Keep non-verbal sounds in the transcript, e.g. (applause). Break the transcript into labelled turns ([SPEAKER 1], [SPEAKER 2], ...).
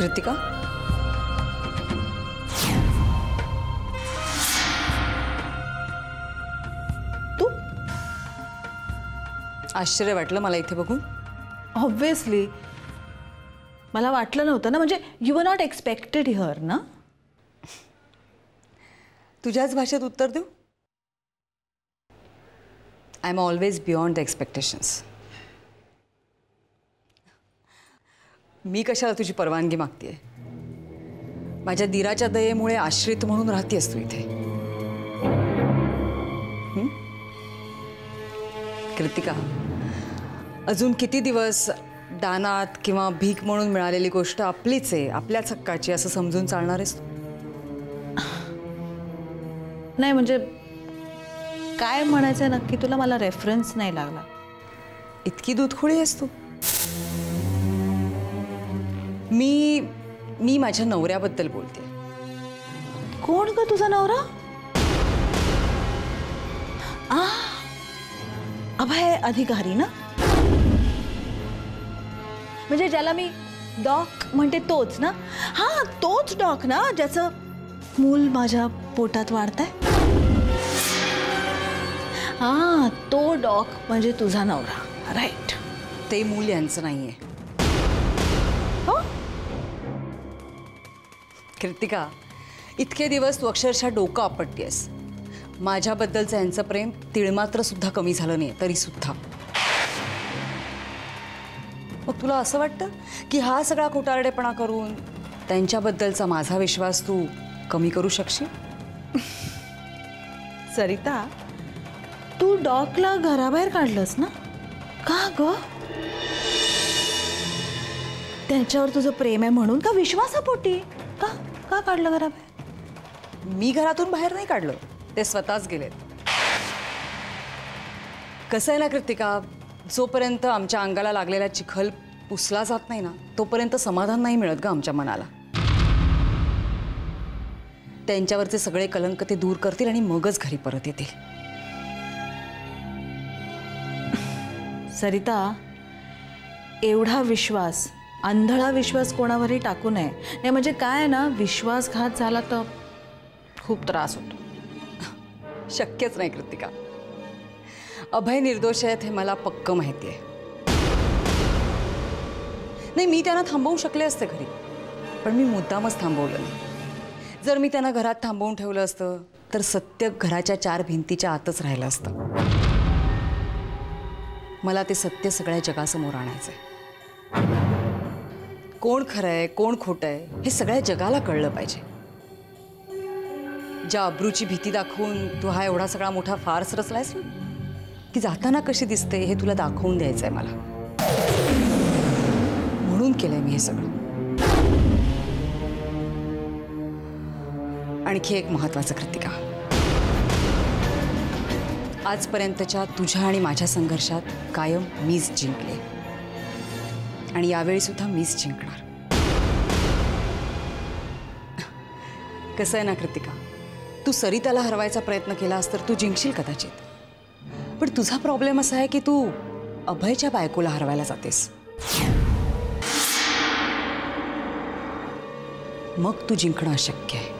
[SPEAKER 1] कृतिका तू? आश्चर्य वाटलं मला इथे बघून.
[SPEAKER 2] ऑब्विसली मला वाटलं नव्हतं ना म्हणजे you were not expected here ना?
[SPEAKER 1] तुझ्याच भाषेत उत्तर देऊ? I am always beyond the expectations मी कशाला तुझी परवानगी मागतेय? माझ्या दिराच्या दयेमुळे आश्रित म्हणून राहतेस तू इथे? कृतिका अजून किती दिवस दानात किंवा भीक म्हणून मिळालेली गोष्ट आपलीच आहे आपल्याच हक्काची असं समजून चालणार आहेस
[SPEAKER 2] नाही म्हणजे काय म्हणायचं नक्की तुला? मला रेफरन्स नाही लागला.
[SPEAKER 1] इतकी दूधखोळी आहेस तू. मी मी माझ्या नवऱ्याबद्दल बोलते.
[SPEAKER 2] कोण ग तुझा नवरा? आ अभय अधिकारी ना? म्हणजे ज्याला मी डॉक म्हणते तोच ना? हा तोच डॉक ना ज्याचं मूल माझ्या पोटात वाढतंय? हा तो डॉक म्हणजे तुझा नवरा. राईट
[SPEAKER 1] ते मूल यांचं नाहीये.
[SPEAKER 2] हो
[SPEAKER 1] कृतिका इतके दिवस तू अक्षरशः डोकं आपटतेस माझ्याबद्दलचं यांचं प्रेम तिळमात्र सुद्धा कमी झालं नाही तरी सुद्धा मग तुला असं वाटतं की हा सगळा खोटारडेपणा करून त्यांच्याबद्दलचा माझा विश्वास तू कमी करू शकशील? (laughs)
[SPEAKER 2] सरिता तू डॉकला घराबाहेर काढलंस ना? का ग? त्यांच्यावर तुझं प्रेम आहे म्हणून का विश्वासापोटी? का? का काढलं घराबाहेर?
[SPEAKER 1] मी घरातून बाहेर नाही काढलं. ते स्वतःच गेलेत. कसं आहे ना कृतिका? जोपर्यंत आमच्या अंगाला लागलेला चिखल पुसला जात नाही ना तोपर्यंत समाधान नाही मिळत ग आमच्या मनाला. त्यांच्यावरचे सगळे कलंक ते दूर करतील आणि मगच घरी परत येतील.
[SPEAKER 2] सरिता एवढा विश्वास आंधळा विश्वास कोणावरही टाकू नये. नाही म्हणजे काय आहे ना विश्वासघात झाला तर खूप त्रास होतो. (laughs)
[SPEAKER 1] शक्यच नाही कृतिका. अभय निर्दोष आहेत हे मला पक्क माहिती आहे. नाही मी त्यांना थांबवू शकले असते घरी पण मी मुद्दामच थांबवलं नाही. जर मी त्यांना घरात थांबवून ठेवलं असतं तर सत्य घराच्या चार भिंतीच्या आतच राहिलं असतं. मला ते सत्य सगळ्या जगासमोर आणायचं आहे कोण खरं आहे, कोण खोटं आहे, हे सगळ्या जगाला कळलं पाहिजे. ज्या अब्रूची भीती दाखवून तू हा एवढा सगळा मोठा फार्स रचलायस ना, ती जाताना कशी दिसते हे तुला दाखवून द्यायचंय मला. म्हणून केलंय मी हे सगळं. आणखी एक महत्वाचं कृतिका. आजपर्यंतच्या तुझ्या आणि माझ्या संघर्षात कायम मीच जिंकले. आणि यावेळी सुद्धा मीच जिंकणार. कसं आहे ना, कृतिका? तू सरिताला हरवायचा प्रयत्न केलास तर तू जिंकशील कदाचित. पण तुझा प्रॉब्लेम असा आहे की तू अभयच्या बायकोला हरवायला जातेस. मग तू जिंकणं अशक्य आहे.